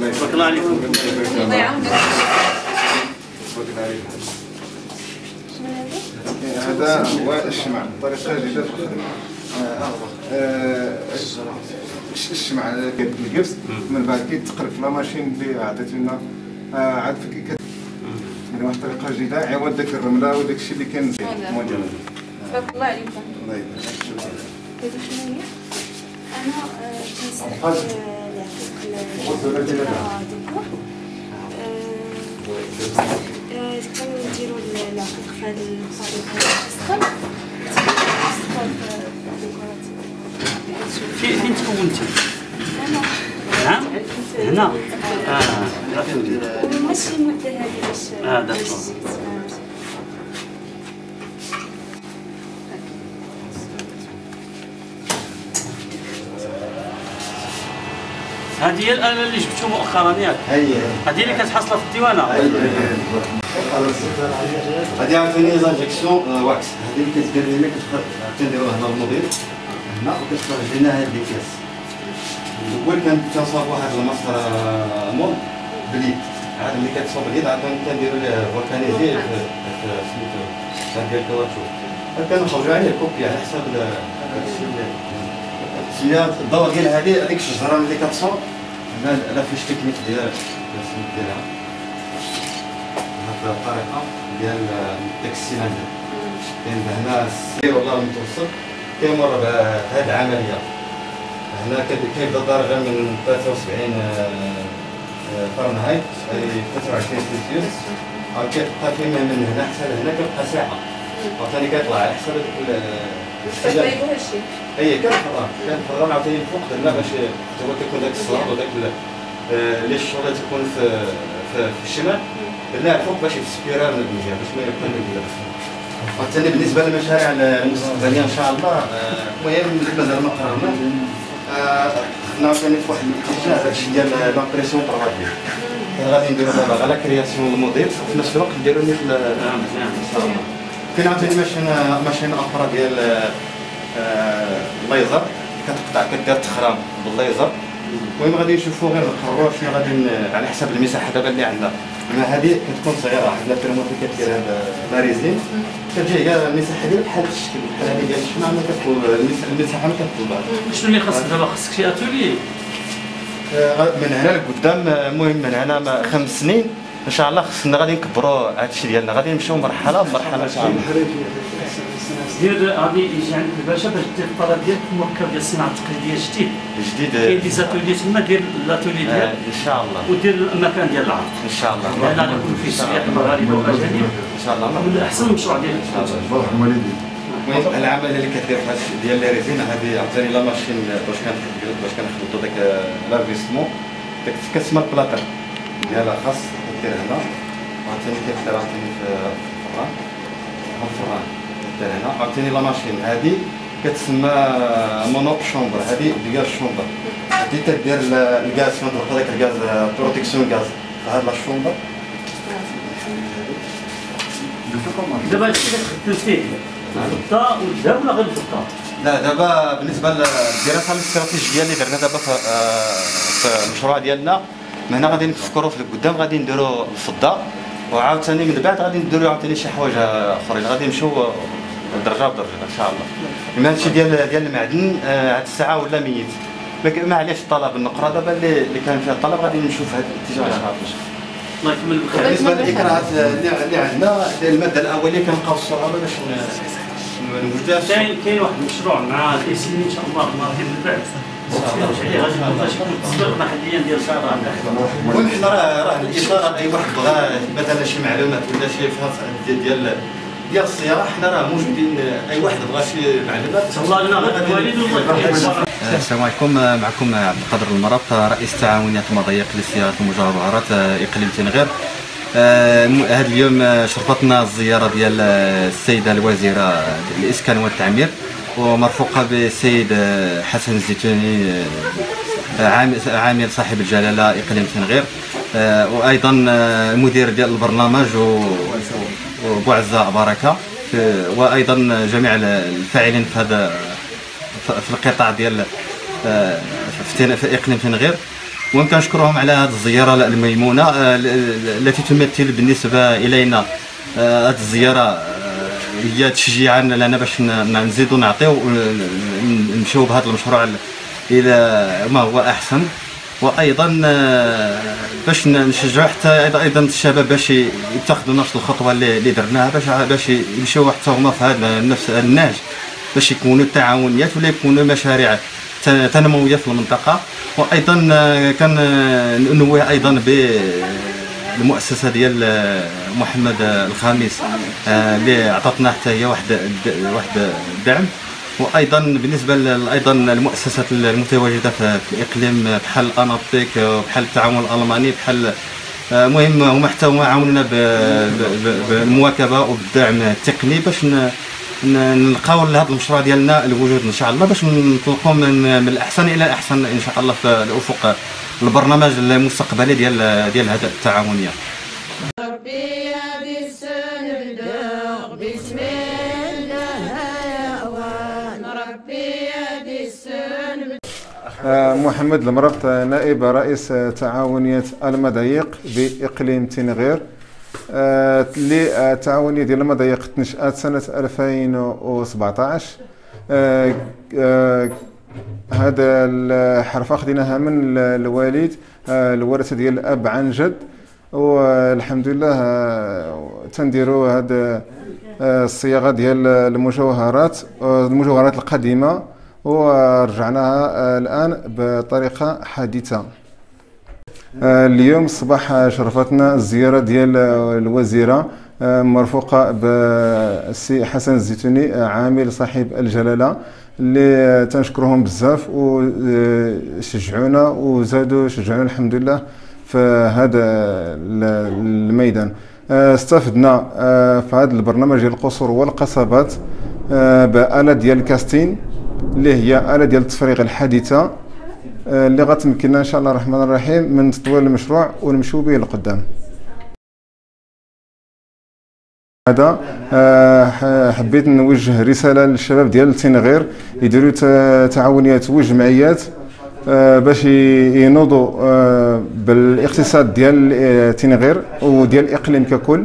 بارك الله عليكم الله يعاونك هذا هو الشمع طريقه جديده في الخدمه الش- الشمع القفز من بعد كيتقلب في لا ماشين اللي عطيتي لنا عاد في كي يعني واحد الطريقة جديده عوض داك الرمله وداك الشيء اللي كان زين تبارك الله عليكم الله يبارك كيفاش شنو هي؟ أنا كنديرو العقيق في هاد الطريقة السخن السخن في الديكورات في- فين تكونتي؟ نعم هنا آه. ماشي المده هذه باش باش داكور. هذه هي الآلة اللي جبتو مؤخرا ياك. هي. هذه اللي حاصلة في الديوانة. هذه عاوتاني l'injection wax. هذه اللي كتدير لنا كنديروها هنا الموديل هنا وكتخرج لنا هاد لي كاس. الأول كان تنصاوب واحد المسطرة مول باليد عاد ملي كتصاوب باليد عاد كنديرو ليه vulcaniser في في سميتو ديال الكواتشو كنخرجو عليه copie على حساب ال- الشيء اللي هي الدور ديال هذه هذيك الشجرة ملي كتصاوب هنا la fiche technique ديال ديالها. بهذه الطريقة ديال داك السيلندر كاين هنا السير والله المتوسط كيمر بهذه العملية. هنا كيبدا الدرجه من 73 آه، آه، Fahrenheit أي 23 سلسيوس كيبقى كيما من هنا حتى لهنا كيبقى ساعة. عاوتاني كيطلع على حساب هادشي أي كان حرام. كان حرام. عاوتاني الفوق درنا باش هو كيكون داك الصواب وداك ال- آه، اللي الشغل تكون في في, في الشمال؟ درناه الفوق باش يتسبيرا من الجهه باش ما يكون وثاني بالنسبة للمشاريع المستقبلية إن شاء الله آه، المهم مازال ما قررنا آه، خدنا عاوتاني في واحد الاتجاه هادشي ديال لامبريسيون 3 دي غادي نديرو دابا على كرياسيون الموديل وفي نفس الوقت نديرو نيت ال- آه، مزيان ان شاء الله كاين عاوتاني ماشين ماشين أخرى ديال آه، الليزر. كتقطع كدير تخرام بالليزر. المهم غادي نشوفوا غير نقرروا شنو غادي على حسب المساحة دابا اللي عندنا. أما هذه كتكون صغيرة واحد لا بيرموت اللي كدير هذا لا ريزين كتجي هي المساحة ديالها بحال الشكل بحال هذه ديال الشمع ما كتكون المساحه ما كتطلبهاش شنو اللي خاصك دابا؟ خاصك شي أتولي. آه، من هنا لقدام آه، المهم من هنا خمس سنين. إن شاء الله خصنا غادي نكبروا هذا الشيء ديالنا. غادي نمشيو مرحلة بمرحله ان شاء الله دير غادي يجي عندك الباشا باش دير الطلب ديالك مركب ديال الصناعة التقليدية جديد جديد كاين des ateliers تما دير l'atelier آه، ديالك. إن شاء الله. ودير المكان ديال العرض. إن شاء الله. لأن غادي يكون فيه سياح مغاربه واجانب إن شاء الله. من أحسن مشروع ديالك. إن شاء الله. المهم العملية اللي كدير في هادشي ديال les résines هذه عطاني la machine باش كنخدموا باش داك لافيسمون داك كتسمى البلاطر ديالها خاص. دير هنا وعطاني كيدير عطاني في الفران ها الفران دير هنا عطاني لا ماشين. هذه كتسمى مونوك شومبر. هذه ديال الشومبر. كدير ال- الغاز كنطلق هذاك الغاز بروتيكسيون غاز. هذا لا الشومبر. دابا هادشي اللي فيه الفضه والذهب ولا غير الفضه؟ لا دابا بالنسبة للدراسة الاستراتيجية اللي درنا دابا في, آه، في المشروع ديالنا من هنا غادي نفكروا في القدام غادي نديروا الفضة وعاوتاني من بعد غادي نديروا عاوتاني شي حوايج آخرين. غادي نمشيو درجة بدرجة إن شاء الله. إما هادشي ديال ديال المعدن آه، هاد الساعة ولا ميت. لكن ما عليش الطلب النقرة. دابا اللي اللي كان فيها الطلب غادي نشوف هذا الاتجاه ان شاء الله الله يكمل بالخير بالنسبة للإكراهات اللي اللي عندنا ديال المادة الأولية كنلقاو الصعوبة باش نوجدوها. في كاين كاين واحد المشروع مع الايسين إن شاء الله الماضي من بعد راه راه الاثاره اي واحد بغى مثلا شي معلومات ولا شي ديال ديال السياره حنا راه موجودين اي واحد بغى شي معلومات. السلام عليكم معكم عبد القادر المرابط رئيس تعاونيات المضايق للسيارات والمجوهرات إقليم تنغير هذا اليوم آه، شرفتنا الزيارة ديال آه، السيدة الوزيرة الاسكان والتعمير ومرفوقة بالسيد حسن الزيتوني آه، عامل صاحب الجلالة إقليم تنغير آه، وأيضا آه، المدير ديال البرنامج و- وبوعزه بركه آه، وأيضا جميع الفاعلين في هذا في القطاع ديال في إقليم تنغير. وأن كنشكرهم على هذه الزيارة الميمونة آه، ال- ال- التي تمثل بالنسبة إلينا آه، هذه الزيارة آه، هي تشجيعا لنا باش ن- ن- نزيدوا نعطيو نمشيو بهذا المشروع ال- إلى ما هو أحسن. وأيضا آه، باش نشجعوا حتى أيضا الشباب باش يتخذوا نفس الخطوة اللي درناها باش باش يمشيو حتى هما في هذا نفس النهج. باش يكونوا تعاونيات ولا يكونوا مشاريع تنموية في المنطقة. وأيضا آه، كان آه، نوه أيضا بالمؤسسه ديال آه، محمد آه، الخامس آه، اللي عطاتنا حتى هي واحد واحد الدعم وأيضا بالنسبة أيضا المؤسسات المتواجدة في الإقليم بحال انابتيك بحال التعاون الألماني بحال آه، المهم هما حتى هما عاونونا بالمواكبة وبالدعم التقني باش نلقاو لهذا المشروع ديالنا الوجود إن شاء الله باش نطلقوا من من الأحسن إلى الأحسن إن شاء الله في الافق البرنامج المستقبلي ديال ديال هذا التعاونيه آه، محمد المربط آه، نائب رئيس تعاونية المضايق بإقليم تنغير. اللي آه، التعاونية ديال المضايق تنشأت سنة 2017 آه، آه، هذا الحرفة خديناها من ال- الوالد آه، الورثة ديال الأب عن جد. والحمد لله آه، تنديروا هذا آه، الصياغة ديال المجوهرات آه، المجوهرات القديمة. ورجعناها آه، الآن بطريقة حديثة آه، اليوم الصباح شرفتنا الزيارة ديال آه، الوزيرة آه، مرفوقة بالسي حسن الزيتوني آه، عامل صاحب الجلالة اللي تنشكرهم بزاف وشجعونا وزادوا شجعونا الحمد لله في هذا ال- الميدان. آه، استفدنا آه، في هذا البرنامج ديال القصور والقصبات آه، بآلة ديال الكاستين اللي هي آلة ديال التفريغ الحديثة آه، اللي غتمكننا إن شاء الله الرحمن الرحيم من تطوير المشروع ونمشيو به لقدام. هذا آه، حبيت نوجه رسالة للشباب ديال تنغير يديروا تعاونيات وجمعيات آه، باش ينوضوا آه، بالاقتصاد ديال آه، تنغير وديال الاقليم ككل.